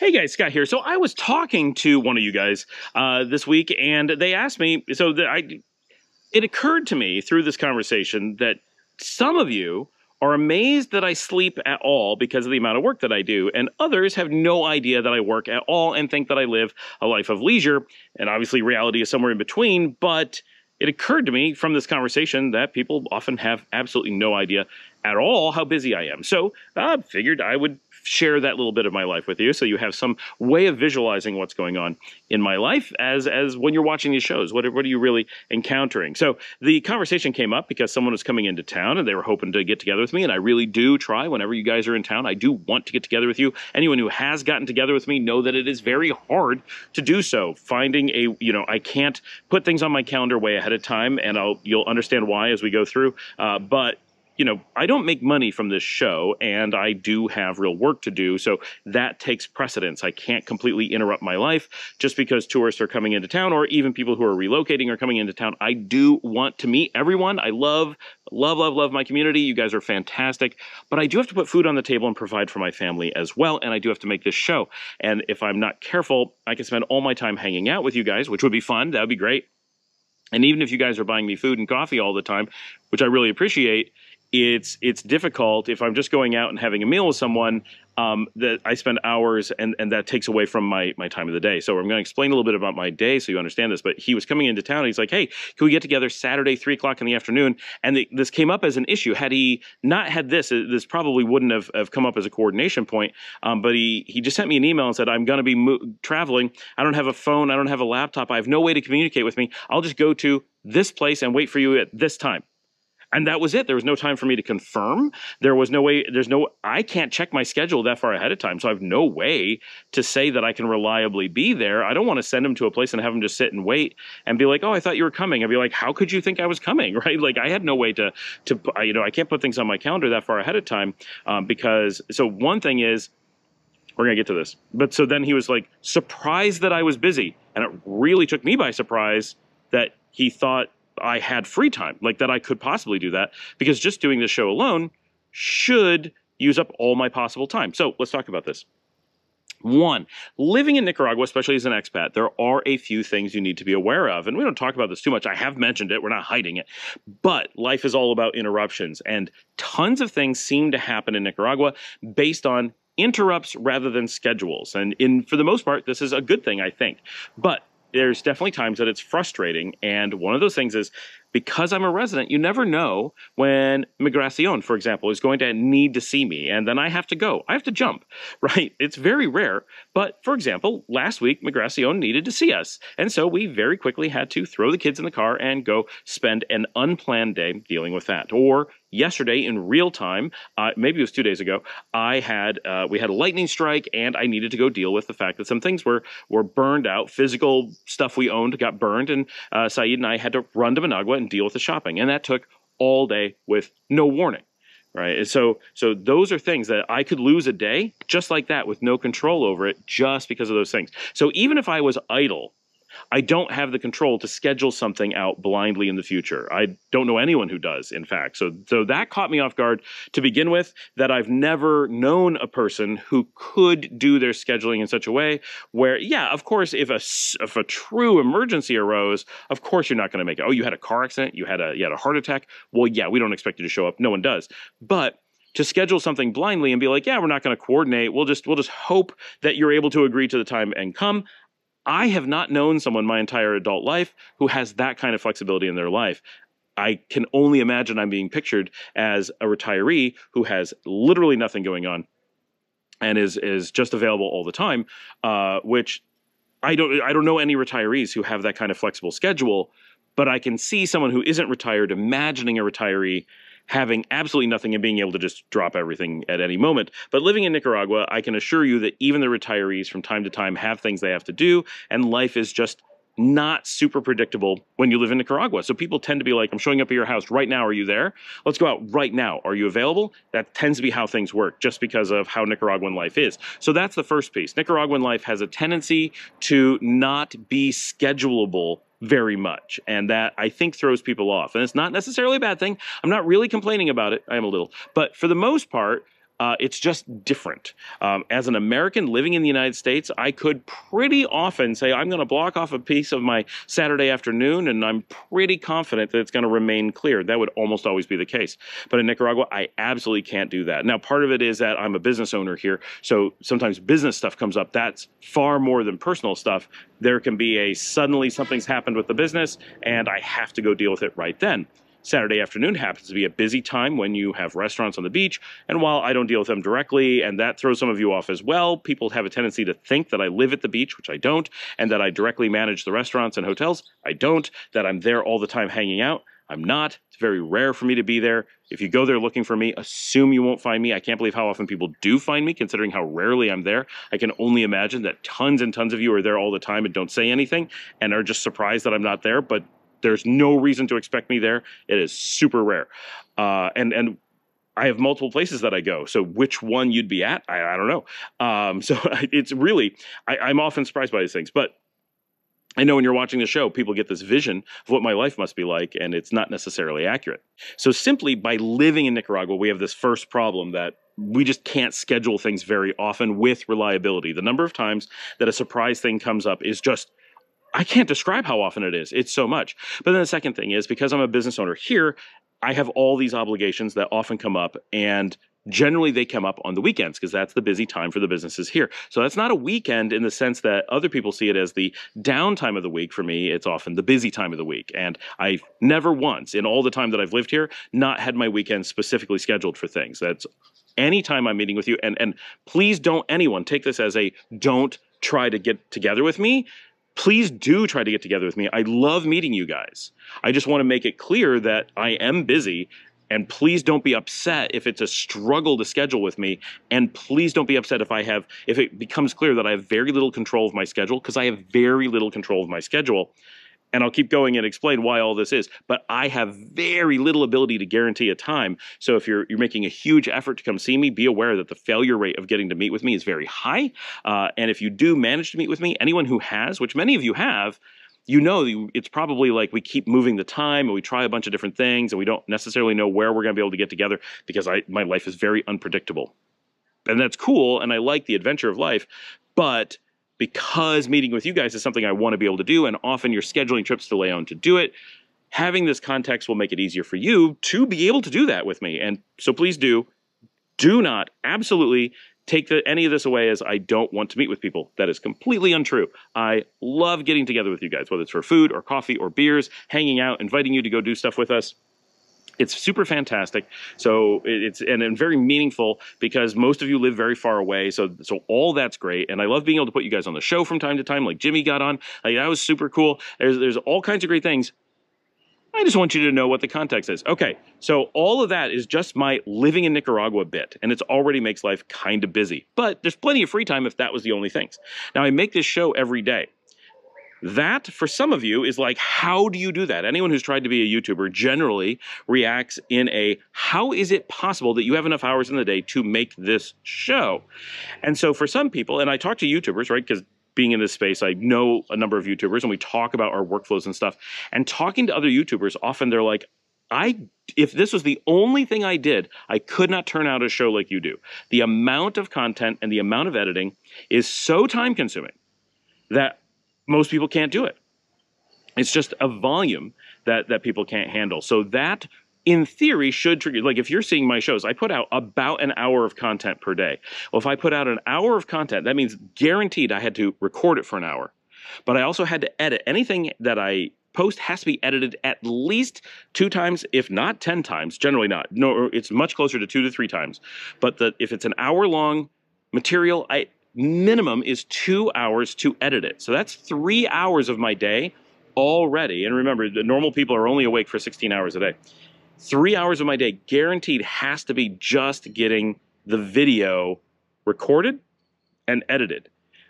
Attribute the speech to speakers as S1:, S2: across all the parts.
S1: Hey guys, Scott here. So I was talking to one of you guys uh, this week, and they asked me. So that I, it occurred to me through this conversation that some of you are amazed that I sleep at all because of the amount of work that I do, and others have no idea that I work at all and think that I live a life of leisure. And obviously, reality is somewhere in between. But it occurred to me from this conversation that people often have absolutely no idea at all how busy I am. So I figured I would share that little bit of my life with you so you have some way of visualizing what's going on in my life as as when you're watching these shows. What, what are you really encountering? So the conversation came up because someone was coming into town and they were hoping to get together with me and i really do try whenever you guys are in town i do want to get together with you. Anyone who has gotten together with me know that it is very hard to do so finding a you know i can't put things on my calendar way ahead of time and i'll you'll understand why as we go through uh, but you know, I don't make money from this show and I do have real work to do. So that takes precedence. I can't completely interrupt my life just because tourists are coming into town or even people who are relocating are coming into town. I do want to meet everyone. I love, love, love, love my community. You guys are fantastic. But I do have to put food on the table and provide for my family as well. And I do have to make this show. And if I'm not careful, I can spend all my time hanging out with you guys, which would be fun. That would be great. And even if you guys are buying me food and coffee all the time, which I really appreciate, it's it's difficult if I'm just going out and having a meal with someone um, that I spend hours and, and that takes away from my my time of the day. So I'm going to explain a little bit about my day so you understand this. But he was coming into town. he's like, "Hey, can we get together Saturday, three o'clock in the afternoon?" And the, this came up as an issue. Had he not had this, this probably wouldn't have, have come up as a coordination point. Um, but he he just sent me an email and said, "I'm going to be mo- traveling. I don't have a phone. I don't have a laptop. I have no way to communicate with me. I'll just go to this place and wait for you at this time." And that was it. There was no time for me to confirm. There was no way there's no i can't check my schedule that far ahead of time so i have no way to say that i can reliably be there. I don't want to send him to a place and have him just sit and wait and be like oh i thought you were coming. I'd be like how could you think i was coming? Right? Like i had no way to to you know i can't put things on my calendar that far ahead of time um, because so one thing is we're gonna get to this but so then he was like surprised that i was busy. And it really took me by surprise that he thought I had free time, like that I could possibly do that, because just doing this show alone should use up all my possible time. So let's talk about this. One, living in Nicaragua, especially as an expat, there are a few things you need to be aware of. And we don't talk about this too much. I have mentioned it, we're not hiding it. But life is all about interruptions, and tons of things seem to happen in Nicaragua based on interrupts rather than schedules. And in for the most part, this is a good thing, I think. But there's definitely times that it's frustrating. And one of those things is because I'm a resident, you never know when Migracion, for example, is going to need to see me, and then I have to go. I have to jump, right? It's very rare. But for example, last week, Migracion needed to see us. And so we very quickly had to throw the kids in the car and go spend an unplanned day dealing with that. Or yesterday in real time, uh, maybe it was two days ago, I had uh, we had a lightning strike, and I needed to go deal with the fact that some things were were burned out. Physical stuff we owned got burned, and uh, Saeed and I had to run to Managua and deal with the shopping, and that took all day with no warning. Right. And so so those are things that I could lose a day just like that with no control over it just because of those things. So even if I was idle I don't have the control to schedule something out blindly in the future. I don't know anyone who does, in fact. So, so that caught me off guard to begin with. That I've never known a person who could do their scheduling in such a way where, yeah, of course, if a if a true emergency arose, of course you're not going to make it. Oh, you had a car accident, you had a you had a heart attack. Well, yeah, we don't expect you to show up. No one does. But to schedule something blindly and be like, yeah, we're not going to coordinate. We'll just we'll just hope that you're able to agree to the time and come. I have not known someone my entire adult life who has that kind of flexibility in their life. I can only imagine I'm being pictured as a retiree who has literally nothing going on and is is just available all the time, uh, which I don't I don't know any retirees who have that kind of flexible schedule, but I can see someone who isn't retired imagining a retiree having absolutely nothing and being able to just drop everything at any moment. But living in Nicaragua, I can assure you that even the retirees from time to time have things they have to do, and life is just not super predictable when you live in Nicaragua. So people tend to be like, I'm showing up at your house right now. Are you there? Let's go out right now. Are you available? That tends to be how things work just because of how Nicaraguan life is. So that's the first piece. Nicaraguan life has a tendency to not be schedulable very much. And that I think throws people off. And it's not necessarily a bad thing. I'm not really complaining about it. I am a little. But for the most part, Uh, it's just different. Um, as an American living in the United States, I could pretty often say, I'm going to block off a piece of my Saturday afternoon, and I'm pretty confident that it's going to remain clear. That would almost always be the case. But in Nicaragua, I absolutely can't do that. Now, part of it is that I'm a business owner here, so sometimes business stuff comes up. That's far more than personal stuff. There can be a suddenly something's happened with the business, and I have to go deal with it right then. Saturday afternoon happens to be a busy time when you have restaurants on the beach. And while I don't deal with them directly, and that throws some of you off as well, people have a tendency to think that I live at the beach, which I don't, and that I directly manage the restaurants and hotels. I don't, that I'm there all the time hanging out. I'm not. It's very rare for me to be there. If you go there looking for me, assume you won't find me. I can't believe how often people do find me, considering how rarely I'm there. I can only imagine that tons and tons of you are there all the time and don't say anything and are just surprised that I'm not there. But there's no reason to expect me there. It is super rare. Uh, and and I have multiple places that I go. So which one you'd be at, I, I don't know. Um, so it's really I, I'm often surprised by these things, but. I know when you're watching the show, people get this vision of what my life must be like, and it's not necessarily accurate. So, simply by living in Nicaragua, we have this first problem that we just can't schedule things very often with reliability. The number of times that a surprise thing comes up is just I can't describe how often it is. It's so much. But then the second thing is because I'm a business owner here, I have all these obligations that often come up and generally they come up on the weekends because that's the busy time for the businesses here. So that's not a weekend in the sense that other people see it as the downtime of the week. For me, it's often the busy time of the week. And I've never once in all the time that I've lived here not had my weekends specifically scheduled for things. That's anytime I'm meeting with you and and please don't anyone take this as a don't try to get together with me please do try to get together with me. I love meeting you guys. I just want to make it clear that I am busy and please don't be upset if it's a struggle to schedule with me and please don't be upset if i have if it becomes clear that i have very little control of my schedule because i have very little control of my schedule and I'll keep going and explain why all this is. But I have very little ability to guarantee a time. So if you're you're making a huge effort to come see me, be aware that the failure rate of getting to meet with me is very high. Uh, and if you do manage to meet with me, anyone who has, which many of you have, you know it's probably like we keep moving the time and we try a bunch of different things and we don't necessarily know where we're going to be able to get together because I my life is very unpredictable. And that's cool and I like the adventure of life, but because meeting with you guys is something I want to be able to do, and often you're scheduling trips to Leon to do it. Having this context will make it easier for you to be able to do that with me. And so please do, do not absolutely take the, any of this away as I don't want to meet with people. That is completely untrue. I love getting together with you guys, whether it's for food or coffee or beers, hanging out, inviting you to go do stuff with us. It's super fantastic. So it's and, and very meaningful because most of you live very far away. So so all that's great. And I love being able to put you guys on the show from time to time, like Jimmy got on. Like that was super cool. There's there's all kinds of great things. I just want you to know what the context is. Okay, so all of that is just my living in Nicaragua bit, and it already makes life kind of busy. But there's plenty of free time if that was the only things. Now, I make this show every day. That, for some of you, is like, how do you do that? Anyone who's tried to be a YouTuber generally reacts in a, how is it possible that you have enough hours in the day to make this show? And so for some people, and I talk to YouTubers, right, because being in this space, I know a number of YouTubers and we talk about our workflows and stuff. And talking to other YouTubers, often they're like, I if this was the only thing I did, I could not turn out a show like you do. The amount of content and the amount of editing is so time consuming that most people can't do it. It's just a volume that that people can't handle. So that in theory should trigger like if you're seeing my shows i put out about an hour of content per day. Well if i put out an hour of content that means guaranteed i had to record it for an hour. But i also had to edit. Anything that i post has to be edited at least two times if not ten times generally not. No it's much closer to two to three times. But the, if it's an hour long material i minimum is two hours to edit it. So that's three hours of my day already. And remember, the normal people are only awake for 16 hours a day. Three hours of my day guaranteed has to be just getting the video recorded and edited.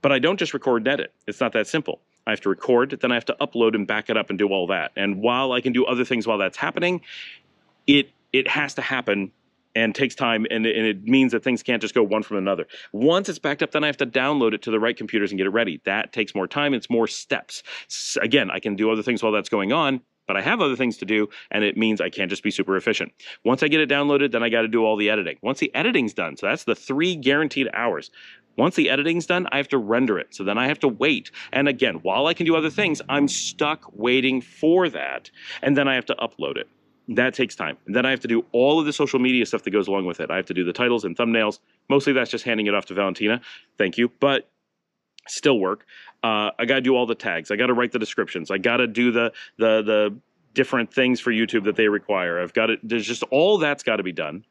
S1: But I don't just record and edit. It's not that simple. I have to record, then I have to upload and back it up and do all that. And while I can do other things while that's happening, it it has to happen and takes time and, and it means that things can't just go one from another once it's backed up then i have to download it to the right computers and get it ready that takes more time it's more steps again i can do other things while that's going on but I have other things to do, and it means I can't just be super efficient. Once I get it downloaded, then I got to do all the editing. Once the editing's done, so that's the three guaranteed hours. Once the editing's done, I have to render it. So then I have to wait. And again, while I can do other things, I'm stuck waiting for that. And then I have to upload it. That takes time. And then I have to do all of the social media stuff that goes along with it. I have to do the titles and thumbnails. Mostly that's just handing it off to Valentina. Thank you. But still work. Uh, I got to do all the tags. I got to write the descriptions. I got to do the the the different things for YouTube that they require. I've got to. There's just all that's got to be done.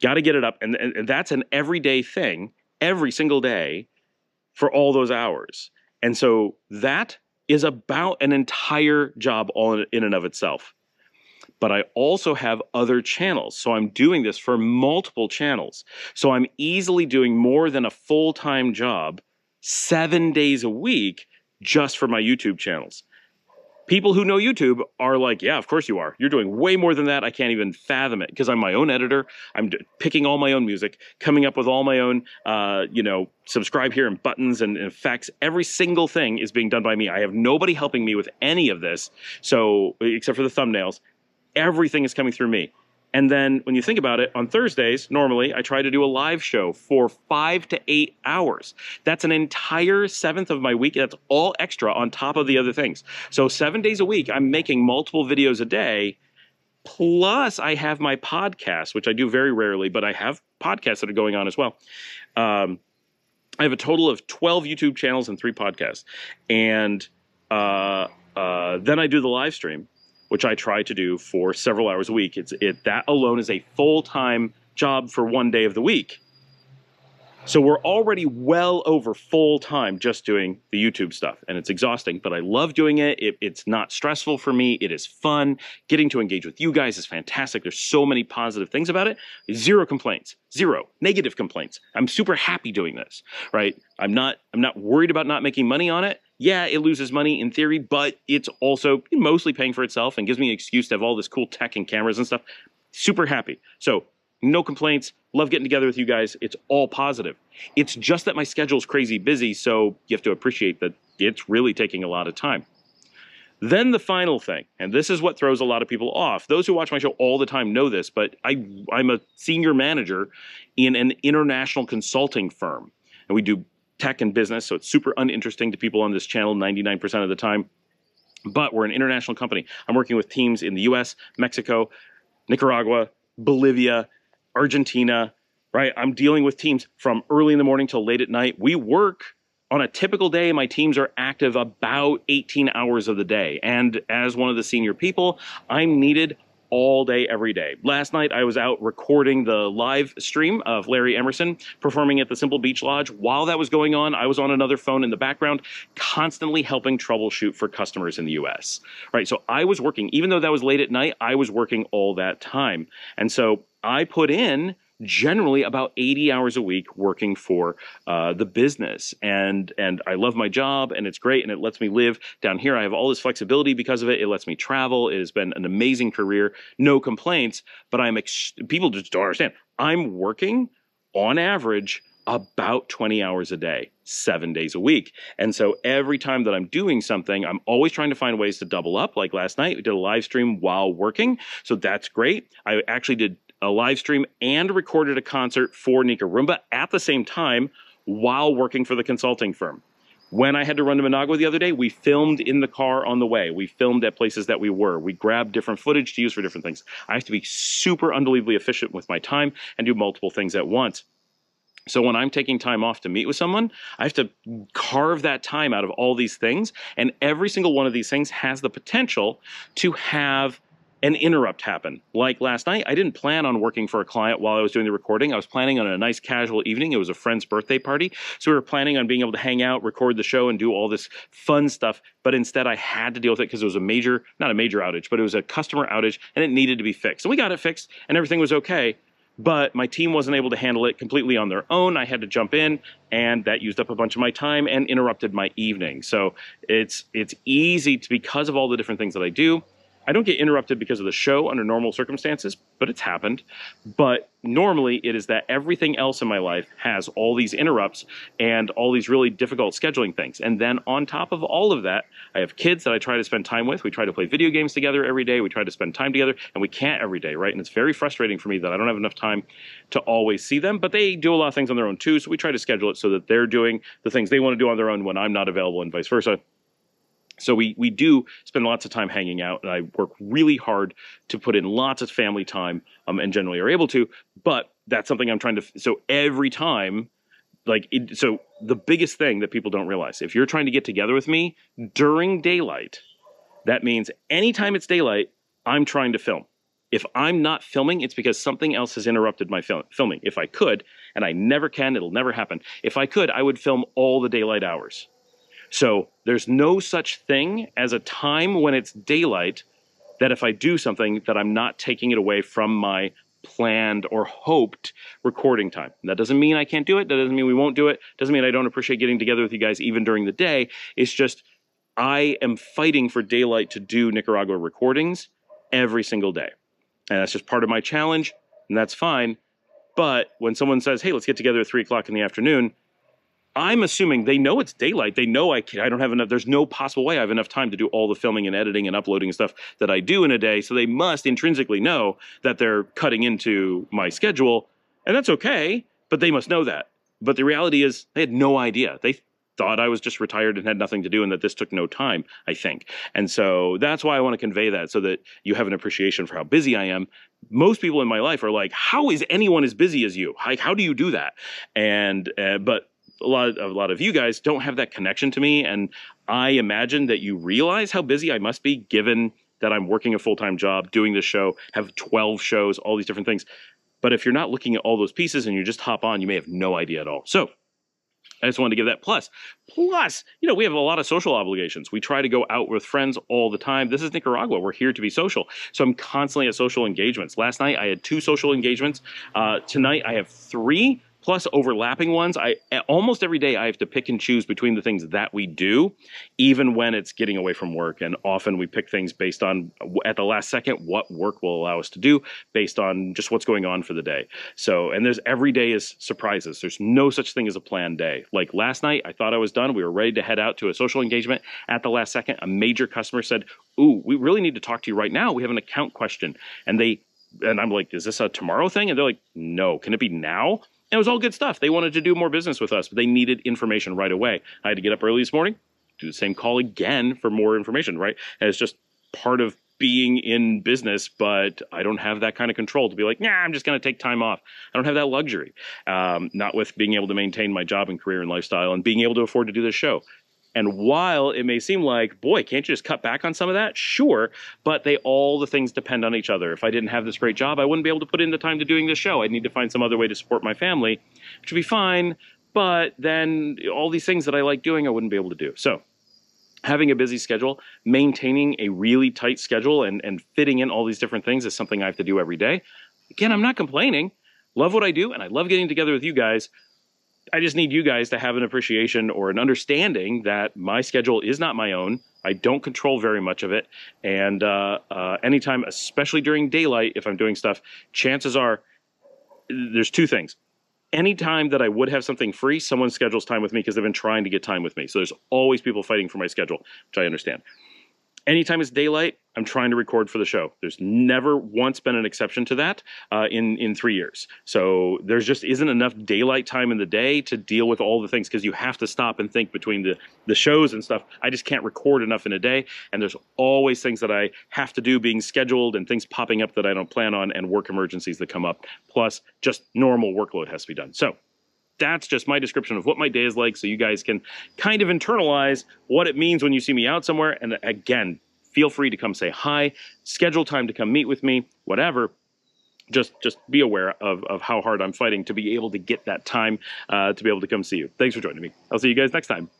S1: Got to get it up, and, and, and that's an everyday thing, every single day, for all those hours. And so that is about an entire job all in and of itself. But I also have other channels. So I'm doing this for multiple channels. So I'm easily doing more than a full time job seven days a week just for my YouTube channels. People who know YouTube are like, yeah, of course you are. You're doing way more than that. I can't even fathom it because I'm my own editor. I'm picking all my own music, coming up with all my own, uh, you know, subscribe here and buttons and, and effects. Every single thing is being done by me. I have nobody helping me with any of this. So, except for the thumbnails, everything is coming through me. And then when you think about it, on Thursdays, normally I try to do a live show for five to eight hours. That's an entire seventh of my week. That's all extra on top of the other things. So seven days a week, I'm making multiple videos a day. Plus, I have my podcast, which I do very rarely, but I have podcasts that are going on as well. Um, I have a total of 12 YouTube channels and three podcasts. And uh, uh, then I do the live stream which I try to do for several hours a week. It's it that alone is a full-time job for one day of the week. So we're already well over full time just doing the YouTube stuff, and it's exhausting, but I love doing it. it. It's not stressful for me. It is fun. Getting to engage with you guys is fantastic. There's so many positive things about it. Zero complaints. Zero negative complaints. I'm super happy doing this, right? I'm not I'm not worried about not making money on it yeah, it loses money in theory, but it's also mostly paying for itself and gives me an excuse to have all this cool tech and cameras and stuff. Super happy. So, no complaints. Love getting together with you guys. It's all positive. It's just that my schedule's crazy busy, so you have to appreciate that it's really taking a lot of time. Then the final thing, and this is what throws a lot of people off. Those who watch my show all the time know this, but I, I'm a senior manager in an international consulting firm. And we do tech and business, so it's super uninteresting to people on this channel 99% of the time. But we're an international company. I'm working with teams in the US, Mexico, Nicaragua, Bolivia, Argentina, right? I'm dealing with teams from early in the morning till late at night. We work on a typical day, my teams are active about 18 hours of the day. And as one of the senior people, I'm needed all day, every day. Last night, I was out recording the live stream of Larry Emerson performing at the Simple Beach Lodge. While that was going on, I was on another phone in the background, constantly helping troubleshoot for customers in the US. Right. So I was working, even though that was late at night, I was working all that time. And so I put in generally about 80 hours a week working for uh, the business and and i love my job and it's great and it lets me live down here i have all this flexibility because of it it lets me travel it has been an amazing career no complaints but i'm ex- people just don't understand i'm working on average about 20 hours a day, seven days a week. And so every time that I'm doing something, I'm always trying to find ways to double up. Like last night, we did a live stream while working. So that's great. I actually did a live stream and recorded a concert for Nicarumba at the same time while working for the consulting firm. When I had to run to Managua the other day, we filmed in the car on the way. We filmed at places that we were. We grabbed different footage to use for different things. I have to be super unbelievably efficient with my time and do multiple things at once. So when I'm taking time off to meet with someone, I have to carve that time out of all these things. And every single one of these things has the potential to have an interrupt happen. Like last night, I didn't plan on working for a client while I was doing the recording. I was planning on a nice casual evening. It was a friend's birthday party. So we were planning on being able to hang out, record the show, and do all this fun stuff. But instead, I had to deal with it because it was a major, not a major outage, but it was a customer outage and it needed to be fixed. And we got it fixed and everything was okay. But my team wasn't able to handle it completely on their own. I had to jump in, and that used up a bunch of my time and interrupted my evening. So it's it's easy to because of all the different things that I do I don't get interrupted because of the show under normal circumstances, but it's happened. But normally it is that everything else in my life has all these interrupts and all these really difficult scheduling things. And then on top of all of that, I have kids that I try to spend time with. We try to play video games together every day. We try to spend time together, and we can't every day, right? And it's very frustrating for me that I don't have enough time to always see them. But they do a lot of things on their own too, so we try to schedule it so that they're doing the things they want to do on their own when I'm not available, and vice versa. So we we do spend lots of time hanging out, and I work really hard to put in lots of family time, um, and generally are able to. But that's something I'm trying to. So every time, like, it, so the biggest thing that people don't realize, if you're trying to get together with me during daylight, that means anytime it's daylight, I'm trying to film. If I'm not filming, it's because something else has interrupted my fil- filming. If I could, and I never can, it'll never happen. If I could, I would film all the daylight hours. So there's no such thing as a time when it's daylight that if I do something that I'm not taking it away from my planned or hoped recording time. That doesn't mean I can't do it. That doesn't mean we won't do it. Doesn't mean I don't appreciate getting together with you guys even during the day. It's just I am fighting for daylight to do Nicaragua recordings every single day. And that's just part of my challenge, and that's fine. But when someone says, hey, let's get together at three o'clock in the afternoon, I'm assuming they know it's daylight. They know I can, I don't have enough. There's no possible way I have enough time to do all the filming and editing and uploading and stuff that I do in a day. So they must intrinsically know that they're cutting into my schedule, and that's okay. But they must know that. But the reality is, they had no idea. They thought I was just retired and had nothing to do, and that this took no time. I think, and so that's why I want to convey that, so that you have an appreciation for how busy I am. Most people in my life are like, "How is anyone as busy as you? Like, how do you do that?" And uh, but a lot of, a lot of you guys don't have that connection to me and i imagine that you realize how busy i must be given that i'm working a full-time job doing this show have 12 shows all these different things but if you're not looking at all those pieces and you just hop on you may have no idea at all so I just wanted to give that plus. Plus, you know, we have a lot of social obligations. We try to go out with friends all the time. This is Nicaragua. We're here to be social. So I'm constantly at social engagements. Last night I had two social engagements. Uh, tonight I have three plus overlapping ones. I almost every day I have to pick and choose between the things that we do, even when it's getting away from work. And often we pick things based on at the last second what work will allow us to do based on just what's going on for the day. So, and there's every day is surprises. There's no such thing as a planned day. Like last night, I thought I was done. We were ready to head out to a social engagement. At the last second, a major customer said, "Ooh, we really need to talk to you right now. We have an account question." And they and I'm like, "Is this a tomorrow thing?" And they're like, "No, can it be now?" It was all good stuff. They wanted to do more business with us, but they needed information right away. I had to get up early this morning, do the same call again for more information, right? And it's just part of being in business, but I don't have that kind of control to be like, nah, I'm just going to take time off. I don't have that luxury. Um, not with being able to maintain my job and career and lifestyle and being able to afford to do this show. And while it may seem like, boy, can't you just cut back on some of that? Sure, but they all the things depend on each other. If I didn't have this great job, I wouldn't be able to put in the time to doing this show. I'd need to find some other way to support my family, which would be fine. But then all these things that I like doing, I wouldn't be able to do. So having a busy schedule, maintaining a really tight schedule and, and fitting in all these different things is something I have to do every day. Again, I'm not complaining. Love what I do, and I love getting together with you guys. I just need you guys to have an appreciation or an understanding that my schedule is not my own. I don't control very much of it. And uh, uh, anytime, especially during daylight, if I'm doing stuff, chances are there's two things. Anytime that I would have something free, someone schedules time with me because they've been trying to get time with me. So there's always people fighting for my schedule, which I understand anytime it's daylight, I'm trying to record for the show. There's never once been an exception to that uh, in in three years. So there's just isn't enough daylight time in the day to deal with all the things because you have to stop and think between the the shows and stuff. I just can't record enough in a day, and there's always things that I have to do being scheduled and things popping up that I don't plan on and work emergencies that come up. Plus, just normal workload has to be done. So that's just my description of what my day is like so you guys can kind of internalize what it means when you see me out somewhere. And again, feel free to come say hi, schedule time to come meet with me, whatever. Just, just be aware of, of how hard I'm fighting to be able to get that time uh, to be able to come see you. Thanks for joining me. I'll see you guys next time.